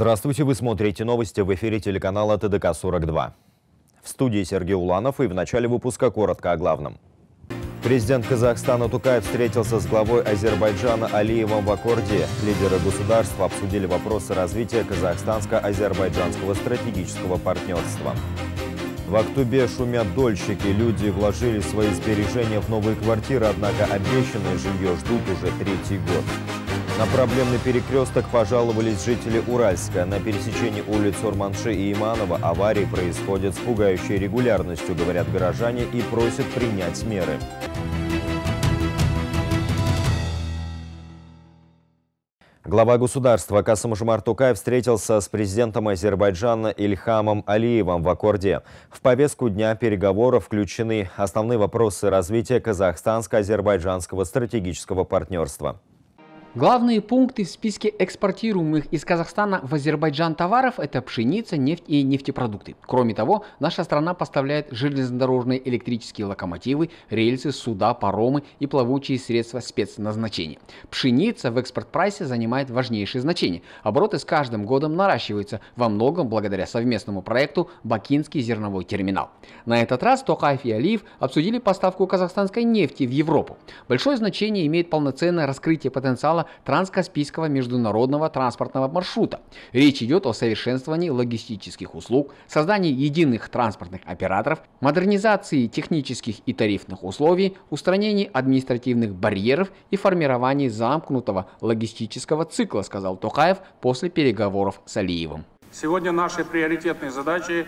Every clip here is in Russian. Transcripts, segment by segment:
Здравствуйте, вы смотрите новости в эфире телеканала ТДК-42. В студии Сергей Уланов и в начале выпуска коротко о главном. Президент Казахстана Тукаев встретился с главой Азербайджана Алиевым в Аккорде. Лидеры государства обсудили вопросы развития казахстанско-азербайджанского стратегического партнерства. В Актубе шумят дольщики. Люди вложили свои сбережения в новые квартиры, однако обещанное жилье ждут уже третий год. На проблемный перекресток пожаловались жители Уральска. На пересечении улиц Урманши и Иманова аварии происходят с пугающей регулярностью, говорят горожане, и просят принять меры. Глава государства Касым Жумар Тукаев встретился с президентом Азербайджана Ильхамом Алиевым в Аккорде. В повестку дня переговоров включены основные вопросы развития казахстанско-азербайджанского стратегического партнерства. Главные пункты в списке экспортируемых из Казахстана в Азербайджан товаров – это пшеница, нефть и нефтепродукты. Кроме того, наша страна поставляет железнодорожные электрические локомотивы, рельсы, суда, паромы и плавучие средства спецназначения. Пшеница в экспорт-прайсе занимает важнейшее значение. Обороты с каждым годом наращиваются, во многом благодаря совместному проекту «Бакинский зерновой терминал». На этот раз Токаев и Алиев обсудили поставку казахстанской нефти в Европу. Большое значение имеет полноценное раскрытие потенциала потенциала транскаспийского международного транспортного маршрута. Речь идет о совершенствовании логистических услуг, создании единых транспортных операторов, модернизации технических и тарифных условий, устранении административных барьеров и формировании замкнутого логистического цикла, сказал Токаев после переговоров с Алиевым. Сегодня нашей приоритетной задачей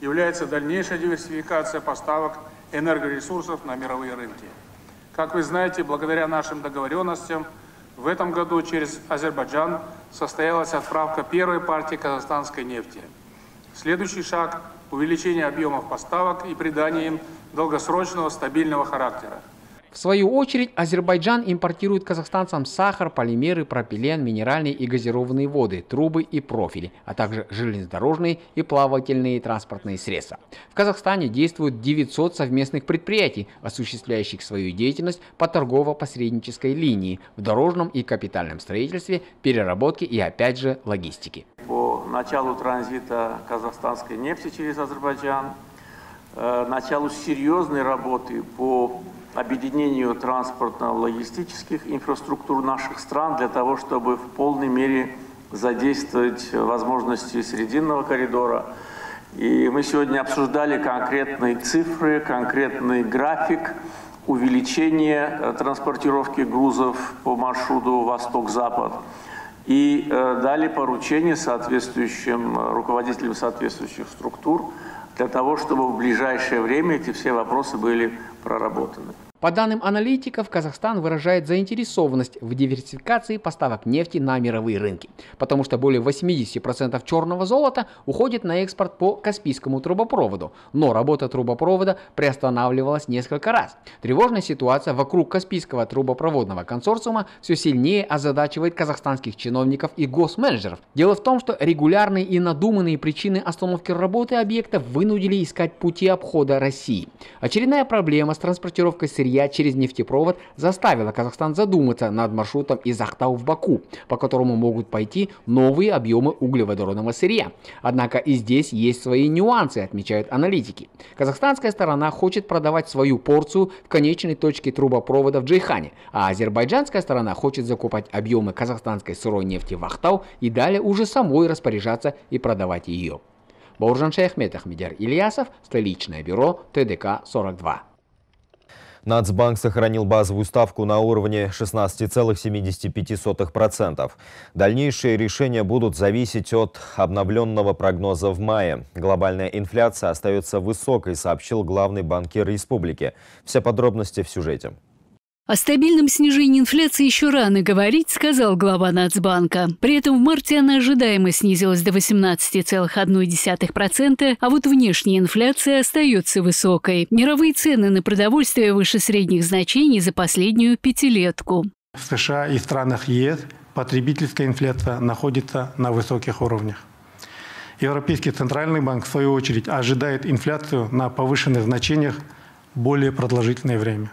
является дальнейшая диверсификация поставок энергоресурсов на мировые рынки. Как вы знаете, благодаря нашим договоренностям в этом году через Азербайджан состоялась отправка первой партии казахстанской нефти. Следующий шаг – увеличение объемов поставок и придание им долгосрочного стабильного характера. В свою очередь, Азербайджан импортирует казахстанцам сахар, полимеры, пропилен, минеральные и газированные воды, трубы и профили, а также железнодорожные и плавательные транспортные средства. В Казахстане действуют 900 совместных предприятий, осуществляющих свою деятельность по торгово-посреднической линии в дорожном и капитальном строительстве, переработке и опять же логистике. По началу транзита казахстанской нефти через Азербайджан, э, началу серьезной работы по объединению транспортно-логистических инфраструктур наших стран для того, чтобы в полной мере задействовать возможности Срединного коридора. И мы сегодня обсуждали конкретные цифры, конкретный график увеличения э, транспортировки грузов по маршруту Восток-Запад и э, дали поручение соответствующим э, руководителям соответствующих структур для того, чтобы в ближайшее время эти все вопросы были проработаны. По данным аналитиков, Казахстан выражает заинтересованность в диверсификации поставок нефти на мировые рынки, потому что более 80% черного золота уходит на экспорт по Каспийскому трубопроводу, но работа трубопровода приостанавливалась несколько раз. Тревожная ситуация вокруг Каспийского трубопроводного консорциума все сильнее озадачивает казахстанских чиновников и госменеджеров. Дело в том, что регулярные и надуманные причины остановки работы объекта вынудили искать пути обхода России. Очередная проблема с транспортировкой сырья сырья через нефтепровод заставила Казахстан задуматься над маршрутом из Ахтау в Баку, по которому могут пойти новые объемы углеводородного сырья. Однако и здесь есть свои нюансы, отмечают аналитики. Казахстанская сторона хочет продавать свою порцию в конечной точке трубопровода в Джейхане, а азербайджанская сторона хочет закупать объемы казахстанской сырой нефти в Ахтау и далее уже самой распоряжаться и продавать ее. Бауржан Шейхмет Ахмедяр Ильясов, столичное бюро ТДК-42. Нацбанк сохранил базовую ставку на уровне 16,75%. Дальнейшие решения будут зависеть от обновленного прогноза в мае. Глобальная инфляция остается высокой, сообщил главный банкир республики. Все подробности в сюжете. О стабильном снижении инфляции еще рано говорить, сказал глава Нацбанка. При этом в марте она ожидаемо снизилась до 18,1%, а вот внешняя инфляция остается высокой. Мировые цены на продовольствие выше средних значений за последнюю пятилетку. В США и странах ЕС потребительская инфляция находится на высоких уровнях. Европейский центральный банк, в свою очередь, ожидает инфляцию на повышенных значениях более продолжительное время.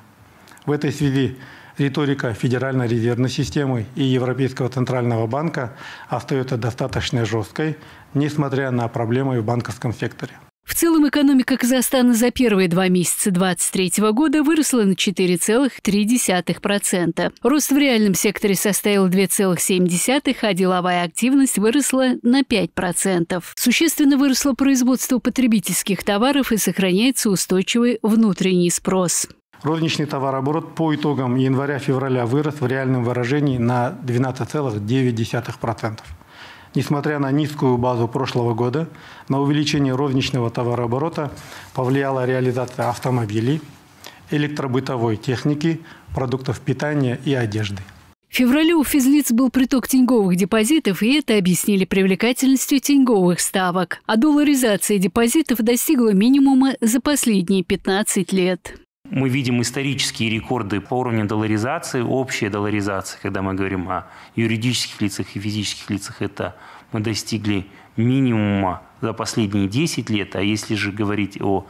В этой связи риторика Федеральной резервной системы и Европейского центрального банка остается достаточно жесткой, несмотря на проблемы в банковском секторе. В целом экономика Казахстана за первые два месяца 2023 года выросла на 4,3%. Рост в реальном секторе составил 2,7%, а деловая активность выросла на 5%. Существенно выросло производство потребительских товаров и сохраняется устойчивый внутренний спрос. Розничный товарооборот по итогам января-февраля вырос в реальном выражении на 12,9%. Несмотря на низкую базу прошлого года, на увеличение розничного товарооборота повлияла реализация автомобилей, электробытовой техники, продуктов питания и одежды. В феврале у физлиц был приток теньговых депозитов, и это объяснили привлекательностью теньговых ставок. А долларизация депозитов достигла минимума за последние 15 лет. Мы видим исторические рекорды по уровню долларизации, общая долларизация, когда мы говорим о юридических лицах и физических лицах, это мы достигли минимума за последние 10 лет, а если же говорить о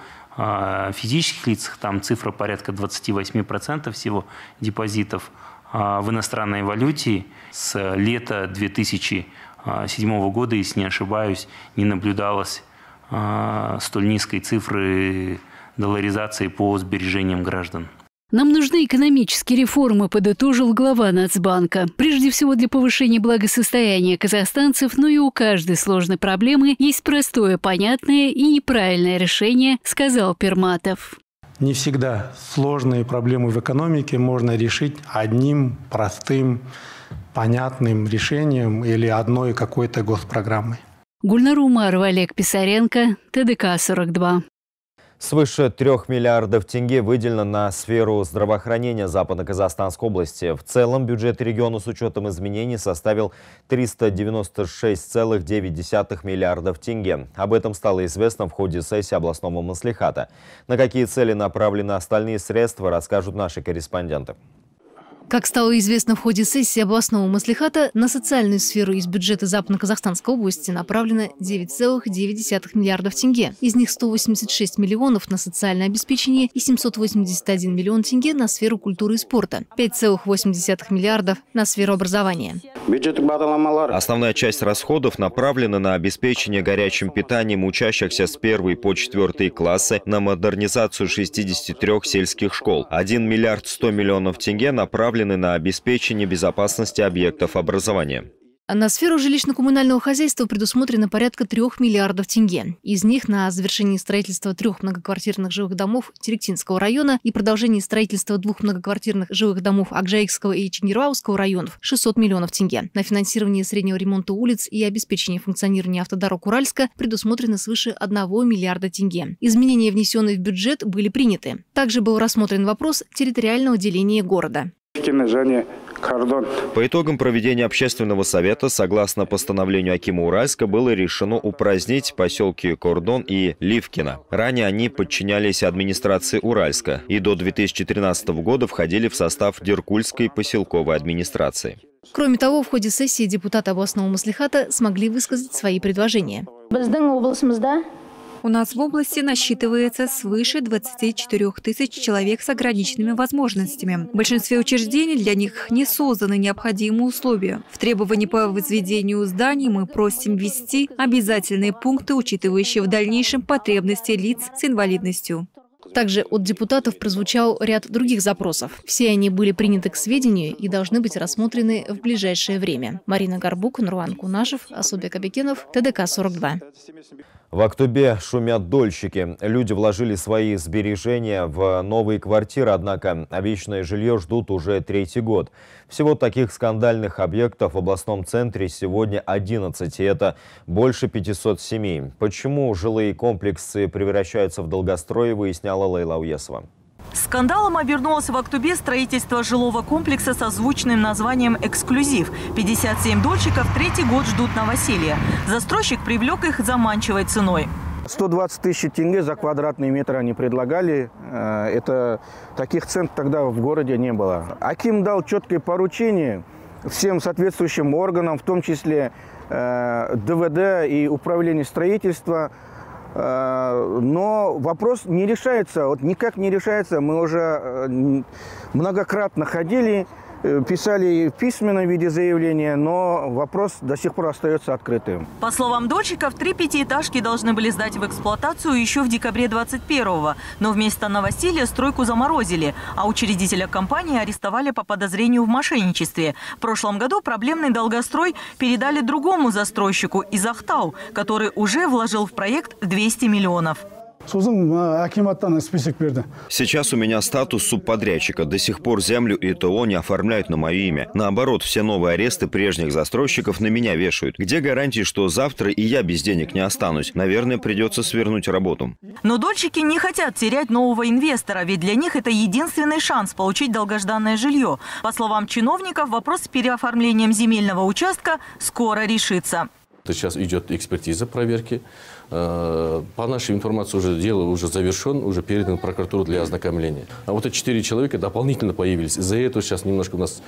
физических лицах, там цифра порядка 28% всего депозитов а, в иностранной валюте с лета 2007 года, если не ошибаюсь, не наблюдалось а, столь низкой цифры долларизации по сбережениям граждан. Нам нужны экономические реформы, подытожил глава Нацбанка. Прежде всего для повышения благосостояния казахстанцев, но и у каждой сложной проблемы есть простое, понятное и неправильное решение, сказал Перматов. Не всегда сложные проблемы в экономике можно решить одним простым, понятным решением или одной какой-то госпрограммой. Гульнар Умарова, Олег Писаренко, ТДК-42. Свыше трех миллиардов тенге выделено на сферу здравоохранения Западно-Казахстанской области. В целом бюджет региона с учетом изменений составил 396,9 миллиардов тенге. Об этом стало известно в ходе сессии областного маслихата. На какие цели направлены остальные средства, расскажут наши корреспонденты. Как стало известно в ходе сессии областного маслихата, на социальную сферу из бюджета Западно-Казахстанской области направлено 9,9 миллиардов тенге. Из них 186 миллионов на социальное обеспечение и 781 миллион тенге на сферу культуры и спорта, 5,8 миллиардов на сферу образования. Основная часть расходов направлена на обеспечение горячим питанием учащихся с 1 по 4 классы, на модернизацию 63 сельских школ. 1 миллиард 100 миллионов тенге направлено направлены на обеспечение безопасности объектов образования. На сферу жилищно-коммунального хозяйства предусмотрено порядка 3 миллиардов тенге. Из них на завершение строительства трех многоквартирных жилых домов Теректинского района и продолжение строительства двух многоквартирных жилых домов Акжаикского и Ченгирвауского районов 600 миллионов тенге. На финансирование среднего ремонта улиц и обеспечение функционирования автодорог Уральска предусмотрено свыше 1 миллиарда тенге. Изменения, внесенные в бюджет, были приняты. Также был рассмотрен вопрос территориального деления города. По итогам проведения общественного совета, согласно постановлению Акима Уральска, было решено упразднить поселки Кордон и Ливкино. Ранее они подчинялись администрации Уральска и до 2013 года входили в состав Деркульской поселковой администрации. Кроме того, в ходе сессии депутаты областного маслихата смогли высказать свои предложения. У нас в области насчитывается свыше 24 тысяч человек с ограниченными возможностями. В большинстве учреждений для них не созданы необходимые условия. В требовании по возведению зданий мы просим ввести обязательные пункты, учитывающие в дальнейшем потребности лиц с инвалидностью. Также от депутатов прозвучал ряд других запросов. Все они были приняты к сведению и должны быть рассмотрены в ближайшее время. Марина Горбук, Нуруан Кунашев, Асубек Абекенов, ТДК-42. В Актубе шумят дольщики. Люди вложили свои сбережения в новые квартиры, однако вечное жилье ждут уже третий год. Всего таких скандальных объектов в областном центре сегодня 11, и это больше 500 семей. Почему жилые комплексы превращаются в долгострой, выясняла Лейла Уесова. Скандалом обернулось в Актубе строительство жилого комплекса со звучным названием «Эксклюзив». 57 дольщиков третий год ждут новоселья. Застройщик привлек их заманчивой ценой. 120 тысяч тенге за квадратный метр они предлагали. Э, это таких цен тогда в городе не было. Аким дал четкое поручение всем соответствующим органам, в том числе ДВД э, и управление строительства, но вопрос не решается, вот никак не решается. Мы уже э, многократно ходили, Э, писали в письменном виде заявления, но вопрос до сих пор остается открытым. По словам дольщиков, три пятиэтажки должны были сдать в эксплуатацию еще в декабре 21-го, но вместо новоселья стройку заморозили, а учредителя компании арестовали по подозрению в мошенничестве. В прошлом году проблемный долгострой передали другому застройщику из Ахтау, который уже вложил в проект 200 миллионов. Сейчас у меня статус субподрядчика. До сих пор землю и ТО не оформляют на мое имя. Наоборот, все новые аресты прежних застройщиков на меня вешают. Где гарантии, что завтра и я без денег не останусь? Наверное, придется свернуть работу. Но дольщики не хотят терять нового инвестора, ведь для них это единственный шанс получить долгожданное жилье. По словам чиновников, вопрос с переоформлением земельного участка скоро решится. Сейчас идет экспертиза проверки. Э, по нашей информации, уже дело уже завершен, уже передан в прокуратуру для ознакомления. А вот эти четыре человека дополнительно появились. Из-за этого сейчас немножко у нас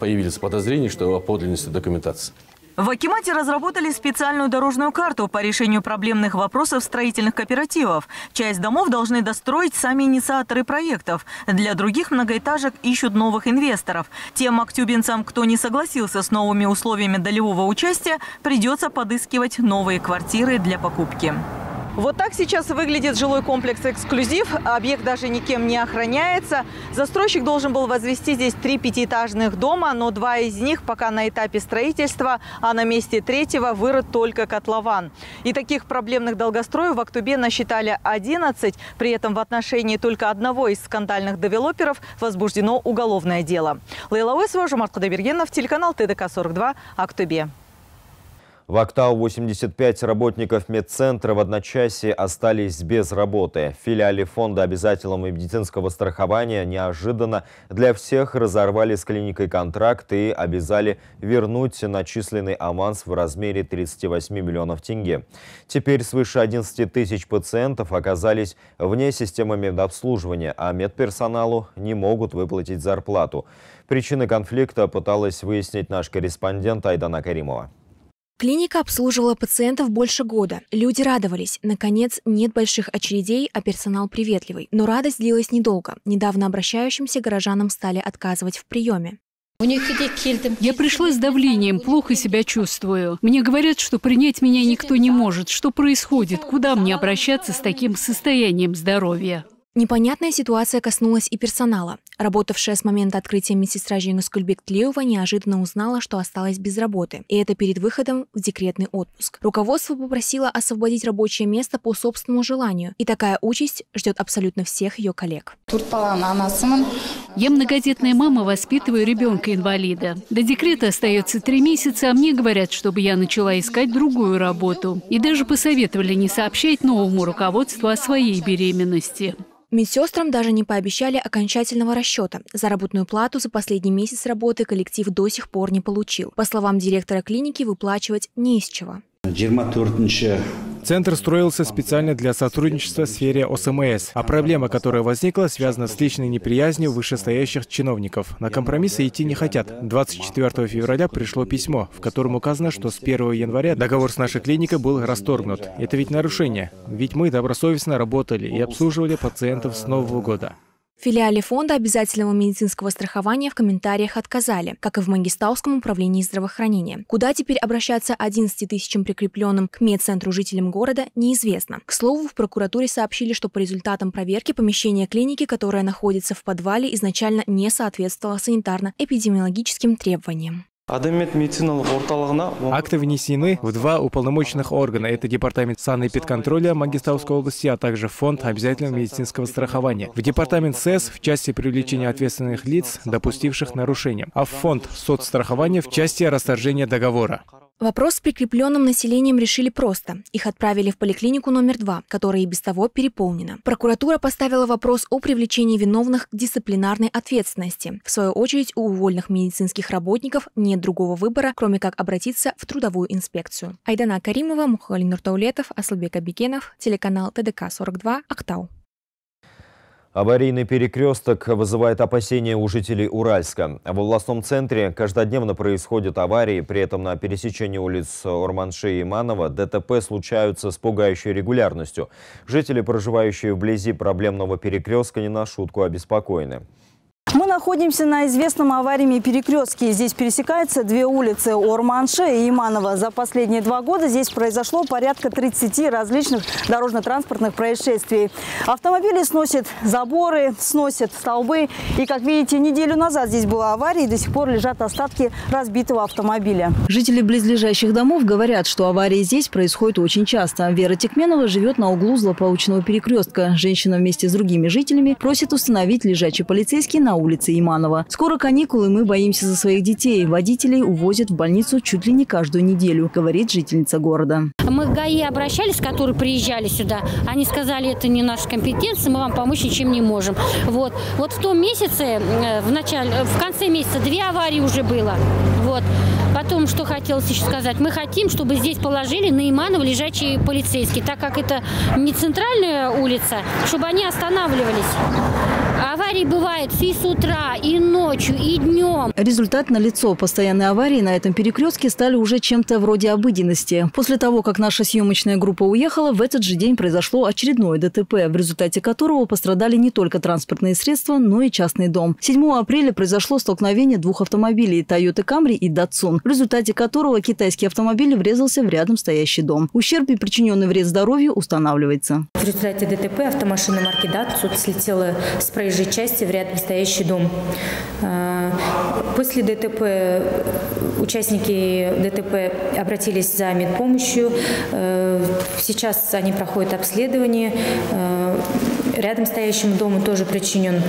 появились подозрения, что о подлинности документации. В Акимате разработали специальную дорожную карту по решению проблемных вопросов строительных кооперативов. Часть домов должны достроить сами инициаторы проектов. Для других многоэтажек ищут новых инвесторов. Тем актюбинцам, кто не согласился с новыми условиями долевого участия, придется подыскивать новые квартиры для покупки. Вот так сейчас выглядит жилой комплекс «Эксклюзив». Объект даже никем не охраняется. Застройщик должен был возвести здесь три пятиэтажных дома, но два из них пока на этапе строительства, а на месте третьего вырыт только котлован. И таких проблемных долгостроев в Актубе насчитали 11. При этом в отношении только одного из скандальных девелоперов возбуждено уголовное дело. Лейла Уэсова, Жумарт Кудайбергенов, телеканал ТДК-42, Актубе. В Актау 85 работников медцентра в одночасье остались без работы. В филиале фонда обязательного медицинского страхования неожиданно для всех разорвали с клиникой контракт и обязали вернуть начисленный аванс в размере 38 миллионов тенге. Теперь свыше 11 тысяч пациентов оказались вне системы медобслуживания, а медперсоналу не могут выплатить зарплату. Причины конфликта пыталась выяснить наш корреспондент Айдана Каримова. Клиника обслуживала пациентов больше года. Люди радовались. Наконец, нет больших очередей, а персонал приветливый. Но радость длилась недолго. Недавно обращающимся горожанам стали отказывать в приеме. Я пришла с давлением, плохо себя чувствую. Мне говорят, что принять меня никто не может. Что происходит? Куда мне обращаться с таким состоянием здоровья? Непонятная ситуация коснулась и персонала. Работавшая с момента открытия медсестра Жена Тлеева неожиданно узнала, что осталась без работы. И это перед выходом в декретный отпуск. Руководство попросило освободить рабочее место по собственному желанию. И такая участь ждет абсолютно всех ее коллег. Я многодетная мама, воспитываю ребенка-инвалида. До декрета остается три месяца, а мне говорят, чтобы я начала искать другую работу. И даже посоветовали не сообщать новому руководству о своей беременности. Медсестрам даже не пообещали окончательного расчета. Заработную плату за последний месяц работы коллектив до сих пор не получил. По словам директора клиники, выплачивать не из чего. Центр строился специально для сотрудничества в сфере ОСМС, а проблема, которая возникла, связана с личной неприязнью вышестоящих чиновников. На компромиссы идти не хотят. 24 февраля пришло письмо, в котором указано, что с 1 января договор с нашей клиникой был расторгнут. Это ведь нарушение. Ведь мы добросовестно работали и обслуживали пациентов с Нового года. В филиале фонда обязательного медицинского страхования в комментариях отказали, как и в Магистауском управлении здравоохранения. Куда теперь обращаться 11 тысячам прикрепленным к медцентру жителям города, неизвестно. К слову, в прокуратуре сообщили, что по результатам проверки помещение клиники, которое находится в подвале, изначально не соответствовало санитарно-эпидемиологическим требованиям. Акты внесены в два уполномоченных органа. Это Департамент санэпидконтроля Мангистауской области, а также Фонд обязательного медицинского страхования. В Департамент СЭС в части привлечения ответственных лиц, допустивших нарушения, а в Фонд соцстрахования в части расторжения договора. Вопрос с прикрепленным населением решили просто. Их отправили в поликлинику номер два, которая и без того переполнена. Прокуратура поставила вопрос о привлечении виновных к дисциплинарной ответственности. В свою очередь, у увольных медицинских работников нет другого выбора, кроме как обратиться в трудовую инспекцию. Айдана Каримова, Мухалин Нуртаулетов, Аслбек Абикенов, телеканал ТДК-42, Актау. Аварийный перекресток вызывает опасения у жителей Уральска. В областном центре каждодневно происходят аварии, при этом на пересечении улиц Орманши и Иманова ДТП случаются с пугающей регулярностью. Жители, проживающие вблизи проблемного перекрестка, не на шутку обеспокоены. Мы находимся на известном аварийном перекрестке. Здесь пересекаются две улицы Орманше и Иманова. За последние два года здесь произошло порядка 30 различных дорожно-транспортных происшествий. Автомобили сносят заборы, сносят столбы. И, как видите, неделю назад здесь была авария и до сих пор лежат остатки разбитого автомобиля. Жители близлежащих домов говорят, что аварии здесь происходят очень часто. Вера Текменова живет на углу злополучного перекрестка. Женщина вместе с другими жителями просит установить лежачий полицейский на улице Иманова. Скоро каникулы, мы боимся за своих детей. Водителей увозят в больницу чуть ли не каждую неделю, говорит жительница города. Мы в ГАИ обращались, которые приезжали сюда. Они сказали, это не наша компетенция, мы вам помочь ничем не можем. Вот, вот в том месяце, э, в, начале, в конце месяца две аварии уже было. Вот. Потом, что хотелось еще сказать, мы хотим, чтобы здесь положили на Иманова лежачие полицейские, так как это не центральная улица, чтобы они останавливались. Аварии бывают и с утра, и ночью, и днем. Результат налицо. Постоянные аварии на этом перекрестке стали уже чем-то вроде обыденности. После того, как наша съемочная группа уехала, в этот же день произошло очередное ДТП, в результате которого пострадали не только транспортные средства, но и частный дом. 7 апреля произошло столкновение двух автомобилей – Toyota Camry и Datsun, в результате которого китайский автомобиль врезался в рядом стоящий дом. Ущерб и причиненный вред здоровью устанавливается. В результате ДТП автомашина марки Datsun слетела с проезжей проезжей части в рядом стоящий дом. А, после ДТП участники ДТП обратились за медпомощью. Э, сейчас они проходят обследование. Э, рядом стоящему дому тоже причинен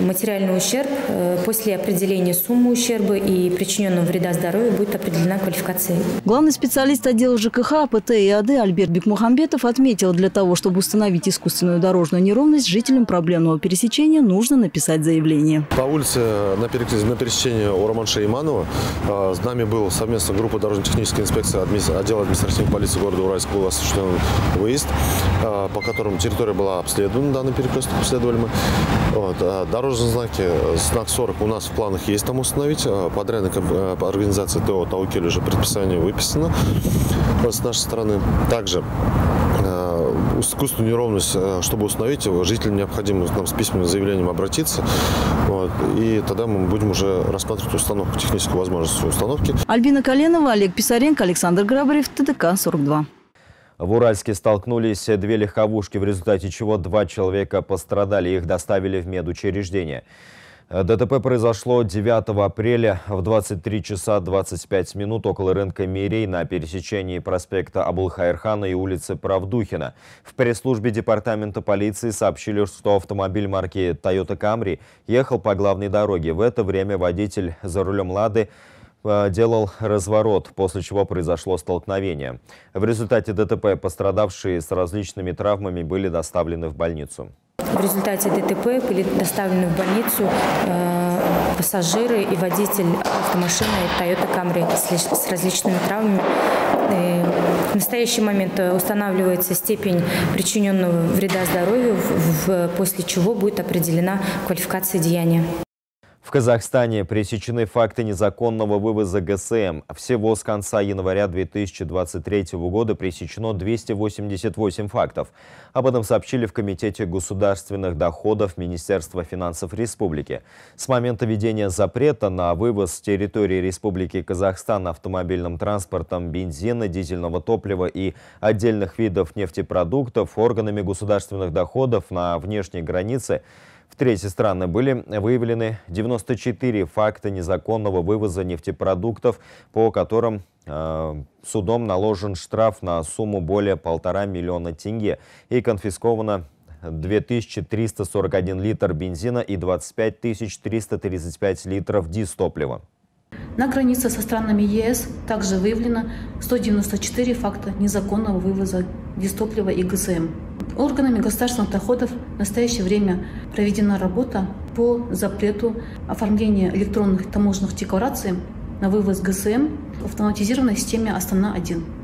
материальный ущерб. Э, после определения суммы ущерба и причиненного вреда здоровью будет определена квалификация. Главный специалист отдела ЖКХ, АПТ и АД Альберт Бекмухамбетов отметил, для того, чтобы установить искусственную дорожную неровность, жителям проблемного пересечения нужно написать заявление. По улице на пересечении Ураманша и Иманова с нами был совместно группа дорожно-технической инспекции отдела административной полиции города Уральск был осуществлен выезд, по которому территория была обследована данным перекресток обследовали мы. Вот. А дорожные знаки, знак 40 у нас в планах есть там установить. А подрядная э, организация ТО Таукель уже предписание выписано вот, с нашей стороны. Также э, искусственную неровность, э, чтобы установить его, жителям необходимо нам с письменным заявлением обратиться. Вот, и тогда мы будем уже рассматривать установку, техническую возможность установки. Альбина Коленова, Олег Писаренко, Александр Грабарев, ТДК 42. В Уральске столкнулись две легковушки, в результате чего два человека пострадали. Их доставили в медучреждение. ДТП произошло 9 апреля в 23 часа 25 минут около рынка Мирей на пересечении проспекта Абулхайрхана и улицы Правдухина. В пресс-службе департамента полиции сообщили, что автомобиль марки Toyota Camry ехал по главной дороге. В это время водитель за рулем «Лады» делал разворот, после чего произошло столкновение. В результате ДТП пострадавшие с различными травмами были доставлены в больницу. В результате ДТП были доставлены в больницу э, пассажиры и водитель автомашины Toyota Camry с, с различными травмами. И в настоящий момент устанавливается степень причиненного вреда здоровью, в, в, после чего будет определена квалификация деяния. В Казахстане пресечены факты незаконного вывоза ГСМ. Всего с конца января 2023 года пресечено 288 фактов. Об этом сообщили в Комитете государственных доходов Министерства финансов Республики. С момента введения запрета на вывоз с территории Республики Казахстан автомобильным транспортом бензина, дизельного топлива и отдельных видов нефтепродуктов органами государственных доходов на внешней границе в третьей страны были выявлены 94 факта незаконного вывоза нефтепродуктов, по которым э, судом наложен штраф на сумму более полтора миллиона тенге и конфисковано 2341 литр бензина и 25 335 литров дистоплива. На границе со странами ЕС также выявлено 194 факта незаконного вывоза дистоплива и ГСМ. Органами государственных доходов в настоящее время проведена работа по запрету оформления электронных таможенных деклараций на вывоз ГСМ в автоматизированной системе «Астана-1».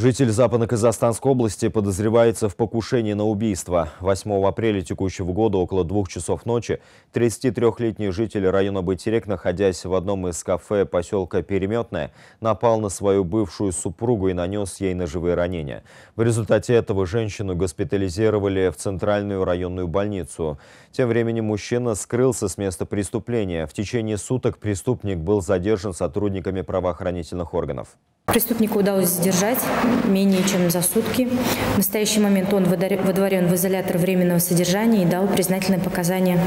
Житель Западно-Казахстанской области подозревается в покушении на убийство. 8 апреля текущего года около двух часов ночи 33-летний житель района Байтерек, находясь в одном из кафе поселка Переметное, напал на свою бывшую супругу и нанес ей ножевые ранения. В результате этого женщину госпитализировали в Центральную районную больницу. Тем временем мужчина скрылся с места преступления. В течение суток преступник был задержан сотрудниками правоохранительных органов. Преступника удалось задержать менее чем за сутки. В настоящий момент он выдворен в изолятор временного содержания и дал признательные показания.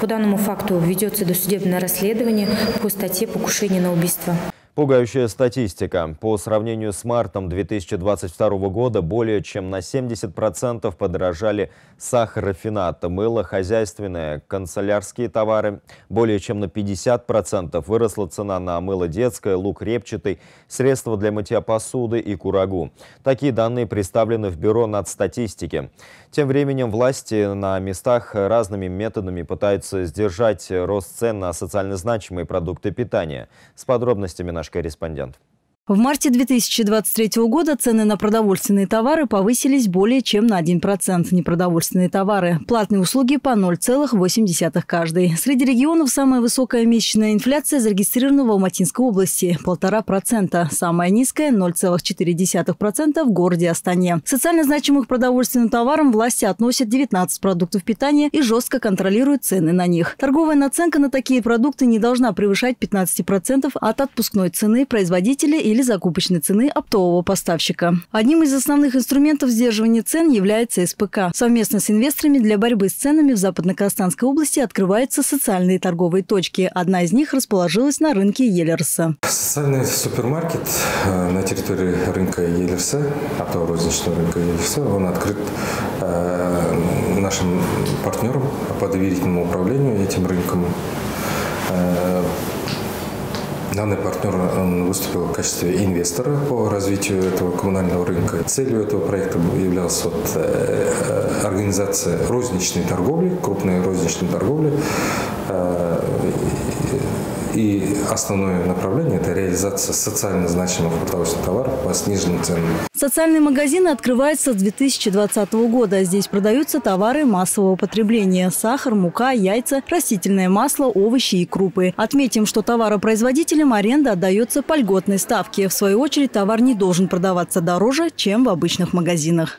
По данному факту ведется досудебное расследование по статье «Покушение на убийство». Пугающая статистика. По сравнению с мартом 2022 года более чем на 70% подорожали сахар, рафинат, мыло, хозяйственное, канцелярские товары. Более чем на 50% выросла цена на мыло детское, лук репчатый, средства для мытья посуды и курагу. Такие данные представлены в Бюро нацстатистики. Тем временем власти на местах разными методами пытаются сдержать рост цен на социально значимые продукты питания. С подробностями наш корреспондент. В марте 2023 года цены на продовольственные товары повысились более чем на 1%. Непродовольственные товары. Платные услуги по 0,8 каждый. Среди регионов самая высокая месячная инфляция зарегистрирована в Алматинской области – 1,5%. Самая низкая – 0,4% в городе Астане. Социально значимых продовольственным товарам власти относят 19 продуктов питания и жестко контролируют цены на них. Торговая наценка на такие продукты не должна превышать 15% от отпускной цены производителя или или закупочной цены оптового поставщика. Одним из основных инструментов сдерживания цен является СПК. Совместно с инвесторами для борьбы с ценами в Западно-Казахстанской области открываются социальные торговые точки. Одна из них расположилась на рынке Елерса. Социальный супермаркет э, на территории рынка Елерса, оптово-розничного рынка Елерса, он открыт э, нашим партнерам по доверительному управлению этим рынком. Э, Данный партнер он выступил в качестве инвестора по развитию этого коммунального рынка. Целью этого проекта являлась вот, э, э, организация розничной торговли, крупной розничной торговли. И основное направление – это реализация социально значимых продовольственных товаров по сниженным ценам. Социальные магазины открываются с 2020 года. Здесь продаются товары массового потребления – сахар, мука, яйца, растительное масло, овощи и крупы. Отметим, что товаропроизводителям аренда отдается по льготной ставке. В свою очередь, товар не должен продаваться дороже, чем в обычных магазинах.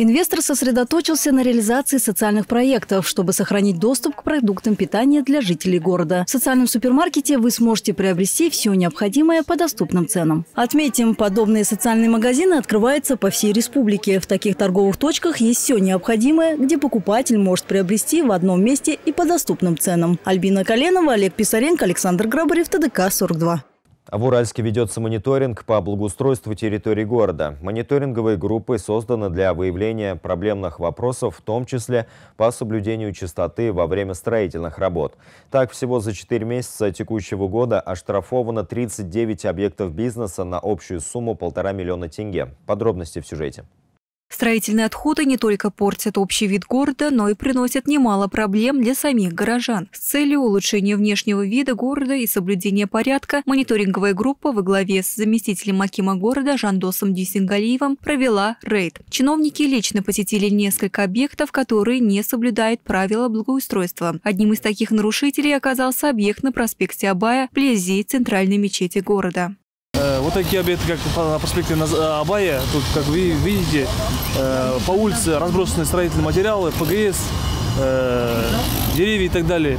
Инвестор сосредоточился на реализации социальных проектов, чтобы сохранить доступ к продуктам питания для жителей города. В социальном супермаркете вы сможете приобрести все необходимое по доступным ценам. Отметим, подобные социальные магазины открываются по всей республике. В таких торговых точках есть все необходимое, где покупатель может приобрести в одном месте и по доступным ценам. Альбина Коленова, Олег Писаренко, Александр Грабарев, ТДК 42. В Уральске ведется мониторинг по благоустройству территории города. Мониторинговые группы созданы для выявления проблемных вопросов, в том числе по соблюдению чистоты во время строительных работ. Так, всего за 4 месяца текущего года оштрафовано 39 объектов бизнеса на общую сумму полтора миллиона тенге. Подробности в сюжете. Строительные отходы не только портят общий вид города, но и приносят немало проблем для самих горожан. С целью улучшения внешнего вида города и соблюдения порядка мониторинговая группа во главе с заместителем Макима города Жандосом Дюсингалиевым провела рейд. Чиновники лично посетили несколько объектов, которые не соблюдают правила благоустройства. Одним из таких нарушителей оказался объект на проспекте Абая вблизи центральной мечети города. Э, вот такие объекты, как на проспекте Абая, тут, как вы видите, э, по улице разбросаны строительные материалы, ПГС, э, деревья и так далее.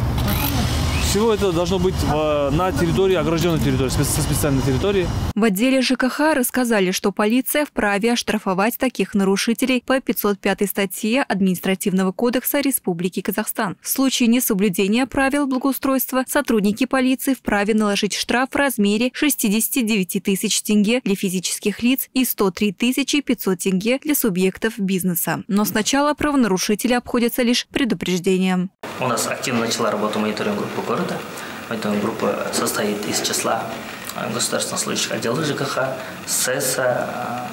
Всего это должно быть в, на территории, огражденной территории, со специальной территории. В отделе ЖКХ рассказали, что полиция вправе оштрафовать таких нарушителей по 505 статье Административного кодекса Республики Казахстан. В случае несоблюдения правил благоустройства сотрудники полиции вправе наложить штраф в размере 69 тысяч тенге для физических лиц и 103 500 тенге для субъектов бизнеса. Но сначала правонарушители обходятся лишь предупреждением. У нас активно начала работа мониторинг группы города. Мониторинг группа состоит из числа государственных служащих отдела ЖКХ, СЭСа,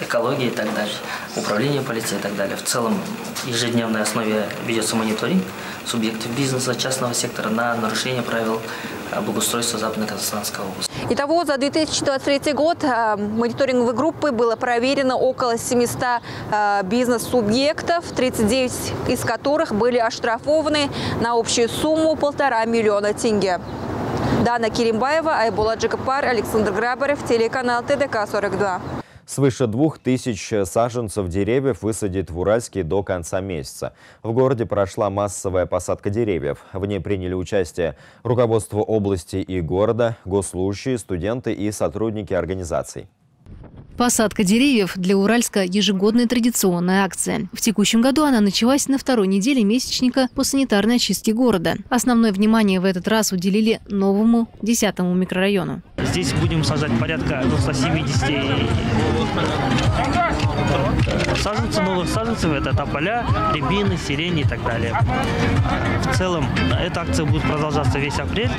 экология и так далее, управление полиции и так далее. В целом, ежедневной основе ведется мониторинг субъектов бизнеса, частного сектора на нарушение правил благоустройства Западно-Казахстанской области. Итого за 2023 год э, мониторинговой группой было проверено около 700 э, бизнес-субъектов, 39 из которых были оштрафованы на общую сумму полтора миллиона тенге. Дана Киримбаева, Айбула Джакапар, Александр Грабарев, телеканал ТДК-42. Свыше двух тысяч саженцев деревьев высадит в Уральске до конца месяца. В городе прошла массовая посадка деревьев. В ней приняли участие руководство области и города, госслужащие, студенты и сотрудники организаций. Посадка деревьев для Уральска – ежегодная традиционная акция. В текущем году она началась на второй неделе месячника по санитарной очистке города. Основное внимание в этот раз уделили новому 10-му микрорайону. Здесь будем сажать порядка 170 саженцев, новых саженцев. Это тополя, рябины, сирени и так далее. В целом, эта акция будет продолжаться весь апрель.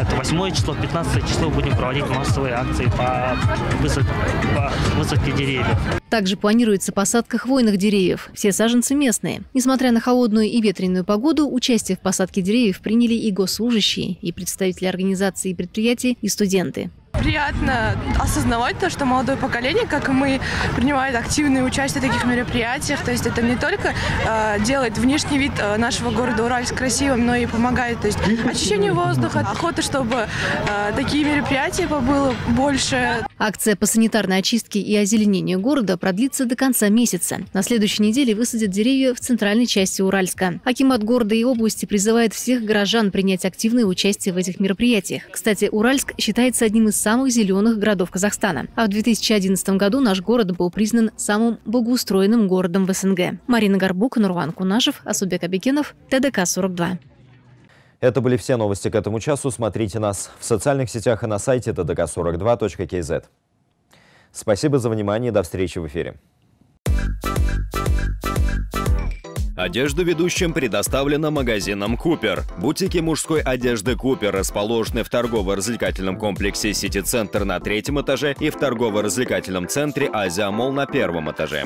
Это 8 число, 15 число будем проводить массовые акции по высадке, по высадке деревьев. Также планируется посадка хвойных деревьев. Все саженцы местные. Несмотря на холодную и ветреную погоду, участие в посадке деревьев приняли и госслужащие, и представители организаций и предприятий, и студенты. Приятно осознавать то, что молодое поколение, как и мы, принимает активное участие в таких мероприятиях. То есть это не только э, делает внешний вид э, нашего города Уральск красивым, но и помогает то есть, очищению воздуха, охота, чтобы э, такие мероприятия было больше. Акция по санитарной очистке и озеленению города продлится до конца месяца. На следующей неделе высадят деревья в центральной части Уральска. Акимат города и области призывает всех горожан принять активное участие в этих мероприятиях. Кстати, Уральск считается одним из самых зеленых городов Казахстана. А в 2011 году наш город был признан самым благоустроенным городом в СНГ. Марина Горбук, Нурлан Кунашев, Асубек Абекенов, ТДК-42. Это были все новости к этому часу. Смотрите нас в социальных сетях и на сайте tdk42.kz. Спасибо за внимание до встречи в эфире. Одежда ведущим предоставлена магазином «Купер». Бутики мужской одежды «Купер» расположены в торгово-развлекательном комплексе «Сити-центр» на третьем этаже и в торгово-развлекательном центре «Азия Молл» на первом этаже.